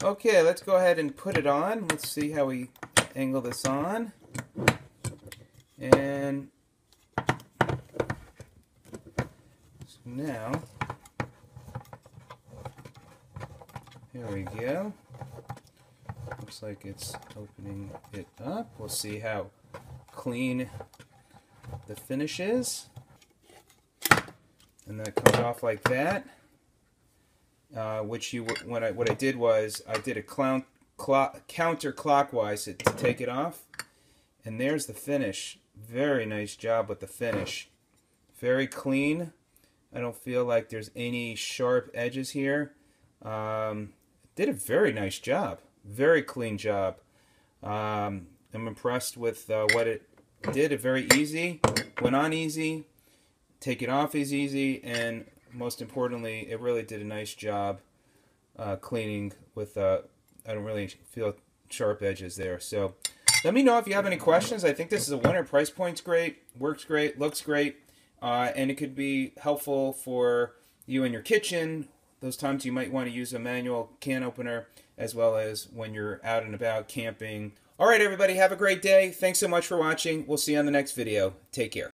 Okay, let's go ahead and put it on. Let's see how we angle this on. And so now, here we go. Looks like it's opening it up. We'll see how clean the finish is. And that comes off like that. Uh, which you when I what I did was I did a clown clock, counterclockwise to, to take it off, and there's the finish. Very nice job with the finish. Very clean. I don't feel like there's any sharp edges here. Um, did a very nice job. Very clean job. Um, I'm impressed with uh, what it did. It very easy. Went on easy. Take it off is easy. And most importantly, it really did a nice job uh, cleaning with, uh, I don't really feel sharp edges there. So let me know if you have any questions. I think this is a winner. Price point's great, works great, looks great, uh, and it could be helpful for you in your kitchen. Those times you might want to use a manual can opener as well as when you're out and about camping. All right, everybody, have a great day. Thanks so much for watching. We'll see you on the next video. Take care.